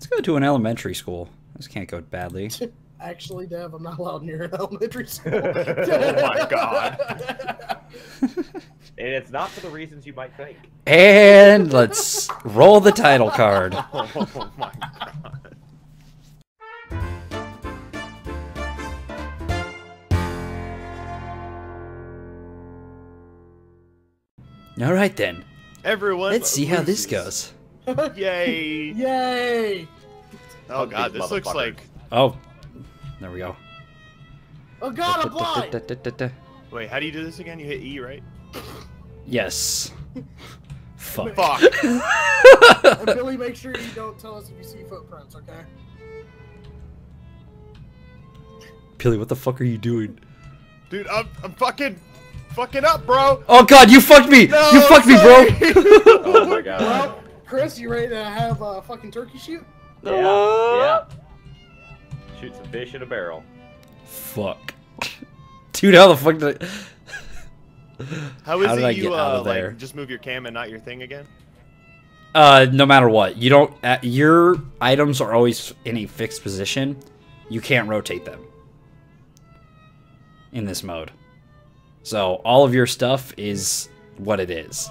Let's go to an elementary school. This can't go badly. Actually, Dev, I'm not allowed near an elementary school. Oh my god. And it's not for the reasons you might think. And let's roll the title card. Oh my god. All right then. Everyone. Let's see how this goes. Yay. Yay! Oh god, this looks like. Oh, there we go. Oh god, I'm blind! Wait, how do you do this again? You hit E, right? Yes. Fuck. Fuck. And Billy, make sure you don't tell us if you see footprints, okay? Billy, what the fuck are you doing? Dude, I'm, I'm fucking. Fucking up, bro. Oh god, you fucked me! No, you fucked me, bro! Oh my god. Well, Chris, you ready to have a fucking turkey shoot? Yeah, yeah. Shoot some fish in a barrel. Fuck. Dude, how the fuck did I... How is How did it I you get out uh, of there? like just move your cam and not your thing again? Uh, no matter what, you don't. Uh, your items are always in a fixed position. You can't rotate them in this mode. So all of your stuff is what it is.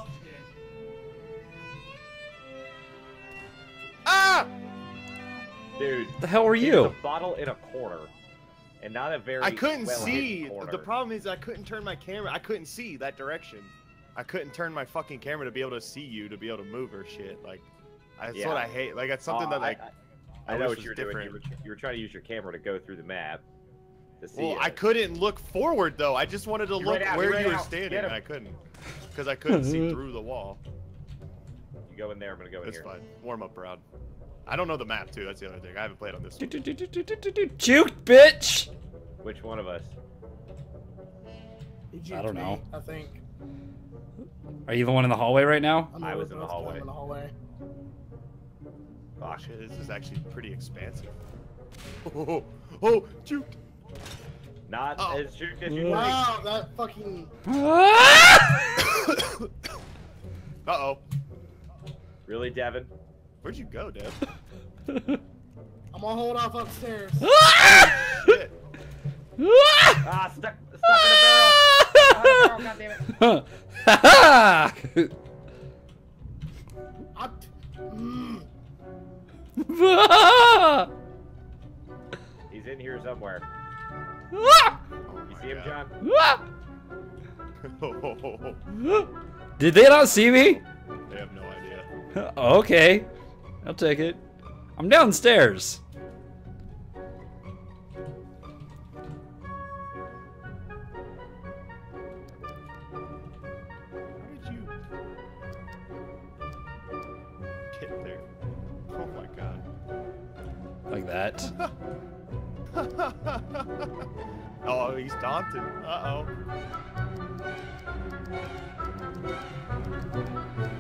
Dude. The hell are there's you? A bottle in a corner. And not a very I couldn't well-hidden see. The problem is I couldn't turn my camera. I couldn't see that direction. I couldn't turn my fucking camera to be able to see you to be able to move or shit. Like, that's Yeah. what I hate. Like, that's something Oh, that like. I, I, I I know what was you were doing. You different. were, you were trying to use your camera to go through the map. To see Well, it. I couldn't look forward though. I just wanted to You look out, where ran you were out. standing, and. I couldn't because I couldn't see through the wall. You go in there. I'm gonna go in It's here. fine. Warm up round. I don't know the map too. That's the other thing. I haven't played on this. One. Juke, bitch! Which one of us? I don't know. I think. Are you the one in the hallway right now? I was in the hallway. In. Oh this is actually pretty expansive. Oh, oh, oh juked. Not Oh. as shoot as you Wow, that fucking. Uh oh. Really, Devin? Where'd you go, Dev? I'm gonna hold off upstairs. Shit. Ah, stuck, stuck in a barrel. Stuck in a barrel, God damn it. I, mm, He's in here somewhere. Oh You my see him, God. John? Did they not see me? they have no idea. okay. I'll take it. I'm downstairs. How did you get there? Oh my god. Like that. oh, he's daunted. Uh oh. Oh,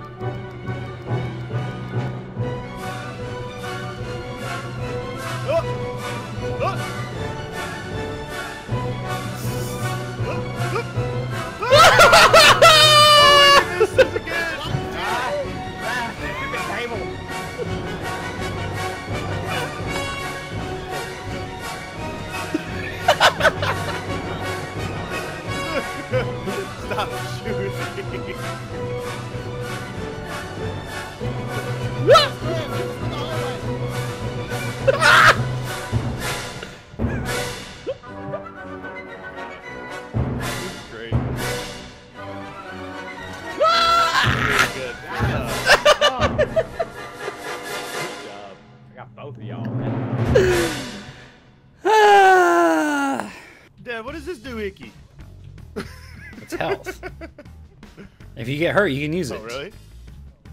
get hurt, you can use Oh, it. really? Oh,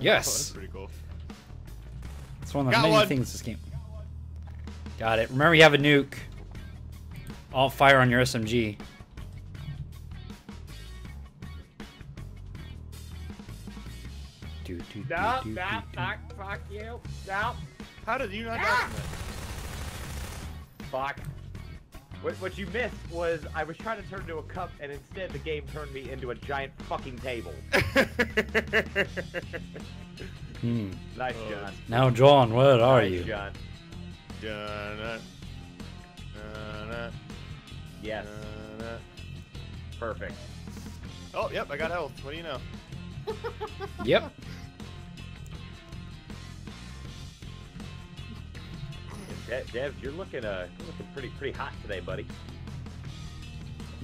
Yes. that's pretty cool. It's one of the Got many one. things this game. Got it. Remember, you have a nuke. All fire on your SMG. Do, do, do, No, do, no, do, do. fuck, fuck you. No, How did you not die Ah! from fuck. What, what you missed was I was trying to turn into a cup, and instead the game turned me into a giant fucking table. Hmm. Nice, Oh. John. Now, John, where are nice, you? John. Dun-dun, dun-dun, uh, uh, Yes. dun-dun. Uh. Perfect. Oh, yep, I got health. What do you know? Yep. De- Dev, you're looking uh, you're looking pretty pretty hot today, buddy.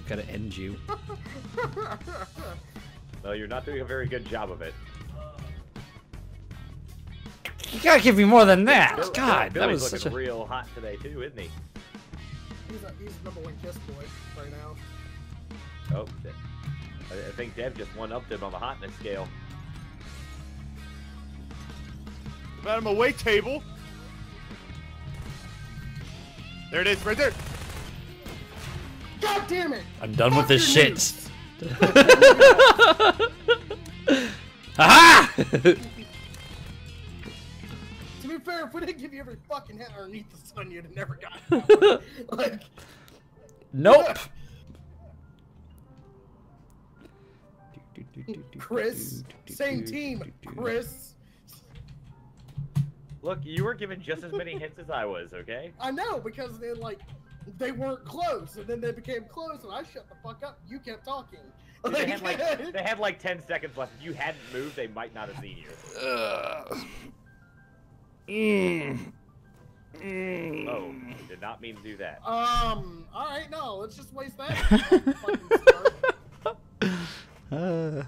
Gotta end you. No, you're not doing a very good job of it. You gotta give me more than that. Bill- God, that was looking such a. real hot today too, isn't he? he's, a, he's number one kiss boy right now. Oh, I, I think Dev just one upped him on the hotness scale. About him a weight table. There it is, right there. God damn it! I'm done Fuck with this shit. news. Aha! To be fair, if we didn't give you every fucking hit underneath the sun, you'd have never gotten that. Like, nope. Chris, same team, Chris. Look, you were given just as many hits as I was. Okay. I know because they like they weren't close, and then they became close, and I shut the fuck up. You kept talking. Dude, they had like they had like ten seconds left. If you hadn't moved, they might not have seen you. Mm. Mm. Oh, did not mean to do that. um. All right, no, let's just waste that. Uh.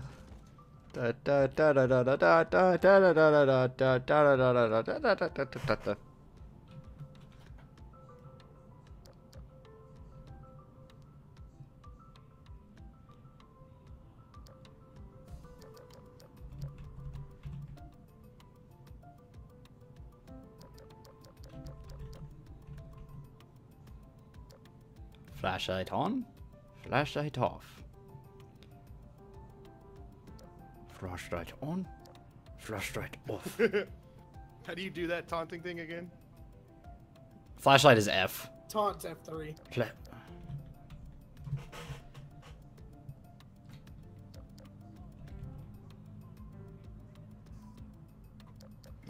Flashlight on, flashlight off. Flashlight on, flashlight off. How do you do that taunting thing again? flashlight is F. Taunts F three. Fla-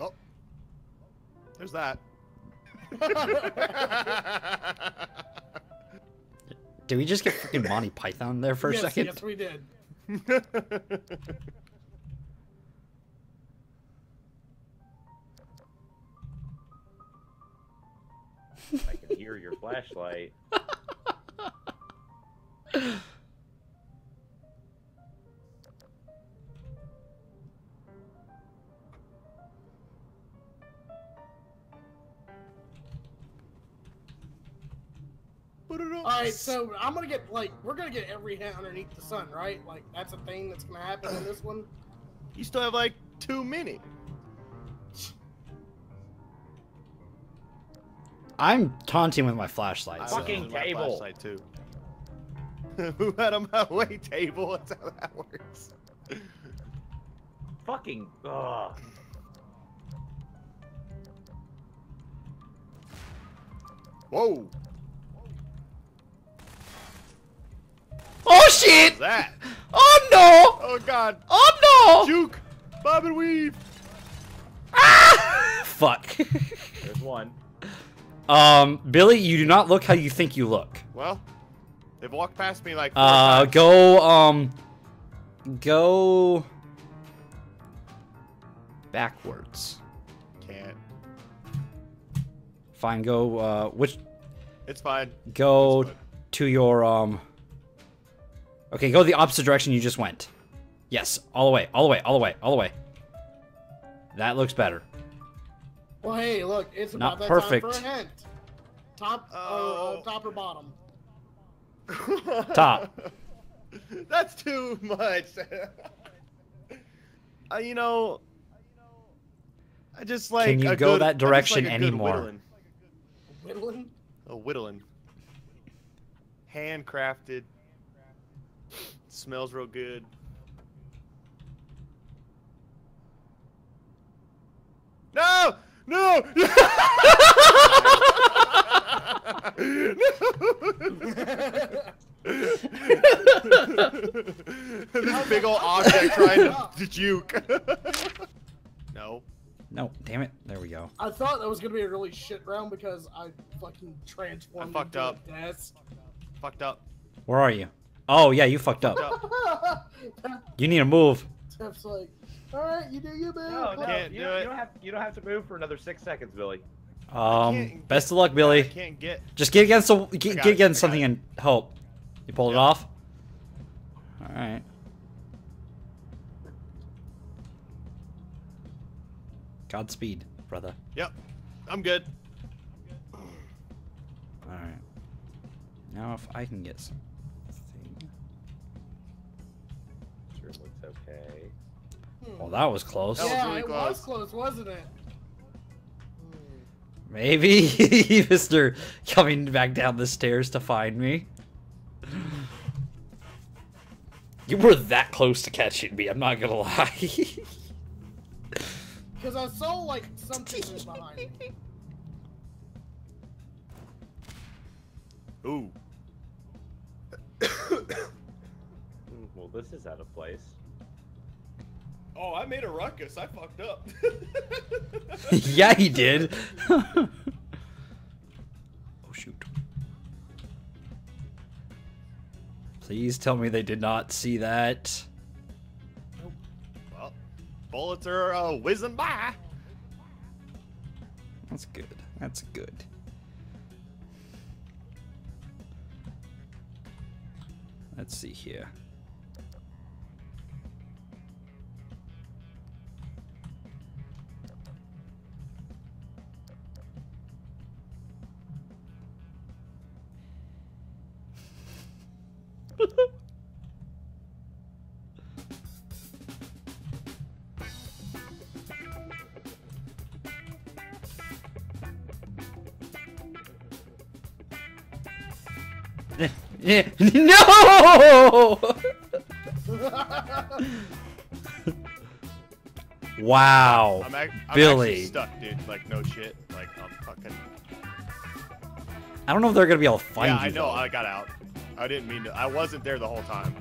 Oh. There's that. Did we just get freaking Monty Python there for a yes, second? Yes, we did. I can hear your flashlight. All right, so I'm gonna get like we're gonna get every hit underneath the sun, right? Like that's a thing that's gonna happen in this one. you still have like two minutes. I'm taunting with my flashlight. I so- Fucking using my table. flashlight, too. Who had a my way table? That's how that works. Fucking. Ugh. Whoa! Oh shit! That? Oh no! Oh god! Oh no! Juke! Bob and weave! Ah! Fuck. There's one. Um, Billy, you do not look how you think you look. Well, they've walked past me like Uh, times. go, um, go backwards. Can't. Fine, go, uh, which, It's fine. go It's fine. to your, um, okay, go the opposite direction you just went. Yes, all the way, all the way, all the way, all the way. That looks better. Well, hey, look, it's Not about that perfect. time for a hint. Top, uh, Oh. uh, top or bottom? Top. That's too much. uh, you know, I just like. Can you a go good- that direction like a anymore? whittling. Whittling? A whittling. Handcrafted. Smells real good. No! No! this big old object trying to juke. no. No, damn it. There we go. I thought that was gonna be a really shit round because I fucking transformed. I fucked into up. A desk. Fucked up. Where are you? Oh, yeah, you fucked up. Fucked up. You need to move. Tiff's like, all right, you do you, man. No, no, Can't you, do don't, it. you don't have you don't have to move for another six seconds, Billy. Um, best of luck, I Billy. can't get. Just get against the get, got get against got something it. and hope. You pulled it off. All right. Godspeed, brother. Yep. I'm good. All right. Now if I can get some thing. Sure looks okay. Hmm. Well, that was close. That was yeah, really it close. was close, wasn't it? Hmm. Maybe Mister coming back down the stairs to find me. You were that close to catching me. I'm not gonna lie. Because I saw like something was behind me. Ooh. Well, this is out of place. Oh, I made a ruckus. I fucked up. yeah, he did. oh shoot. Please tell me they did not see that. well, bullets are uh, whizzing by. That's good. That's good. Let's see here. No! wow. I'm, I'm Billy. actually stuck, dude. Like no shit. Like I'm fucking. I don't know if they're gonna be able to find yeah, you. I know. though. I got out. I didn't mean to. I wasn't there the whole time.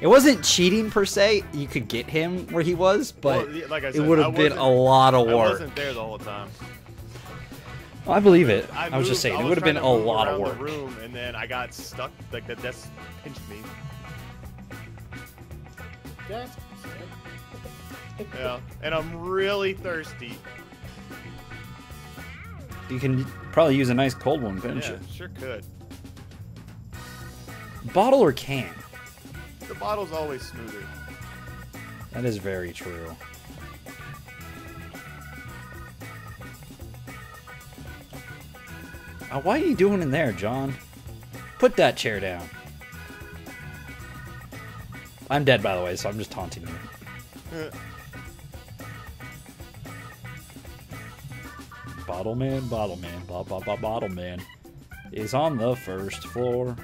It wasn't cheating per se. You could get him where he was, but Well, like I it would have been a lot of work. I wasn't there the whole time. I believe it. I, I, was just saying I it would have been a lot of work. The room, and then I got stuck. Like the desk pinched me. Desk. Yeah, and I'm really thirsty. You can probably use a nice cold one, couldn't Yeah, sure could. Bottle or can? The bottle's always smoother. That is very true. Uh, why are you doing in there, John? Put that chair down. I'm dead, by the way, so I'm just taunting you. Bottle man, bottle man, blah blah blah, bottle man is on the first floor.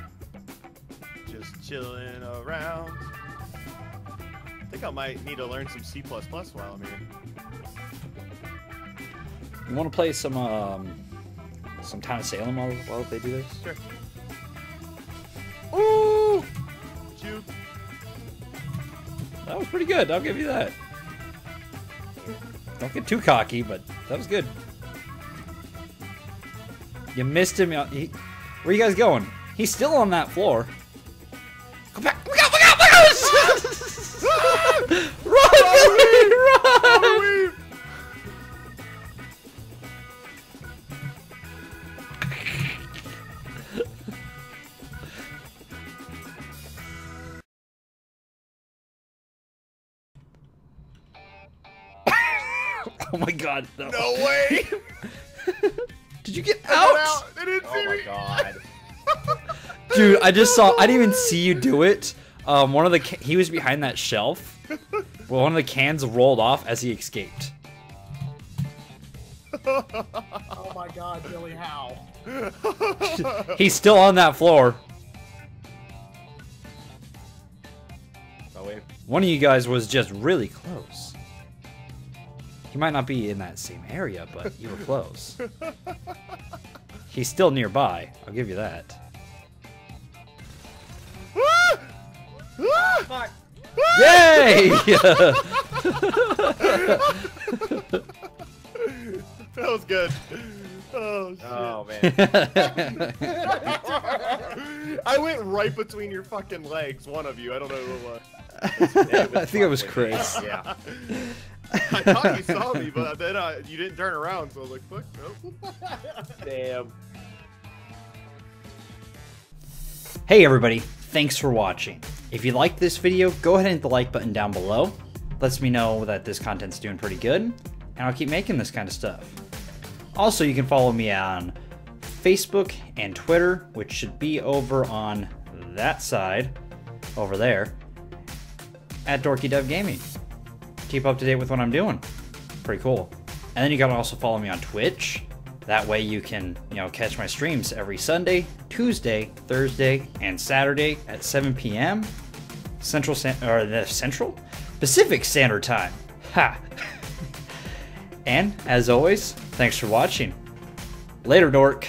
Just chilling around. I think I might need to learn some C++ while I'm here. You want to play some um, some Town of Salem while, while they do this? Sure. Ooh! That was pretty good. I'll give you that. Don't get too cocky, but that was good. You missed him. He, where you guys going? He's still on that floor. Oh my god! No. No way! Did you get Get out? out! They didn't see Oh my me! god. Dude, I just saw. I didn't even see you do it. Um, one of the he was behind that shelf. Well, one of the cans rolled off as he escaped. Oh my god, Billy, how? He's still on that floor. Oh. One of you guys was just really close. He might not be in that same area, but you were close. He's still nearby. I'll give you that. Fuck. Yay! That was good. Oh shit. Oh man. I went right between your fucking legs. One of you. I don't know who it was. I think it was Chris. Yeah. I thought you saw me, but then uh, you didn't turn around, so I was like, fuck no. Damn. Hey everybody, thanks for watching. If you liked this video, go ahead and hit the like button down below. Lets me know that this content's doing pretty good, and I'll keep making this kind of stuff. Also, you can follow me on Facebook and Twitter, which should be over on that side, over there, at Dorky Dev Gaming. Keep up to date with what I'm doing. Pretty cool. And then you can also follow me on Twitch. That way you can, you know, catch my streams every Sunday, Tuesday, Thursday, and Saturday at 7 p.m. Central or the Central Pacific Standard Time. Ha. and as always, thanks for watching. Later, dork.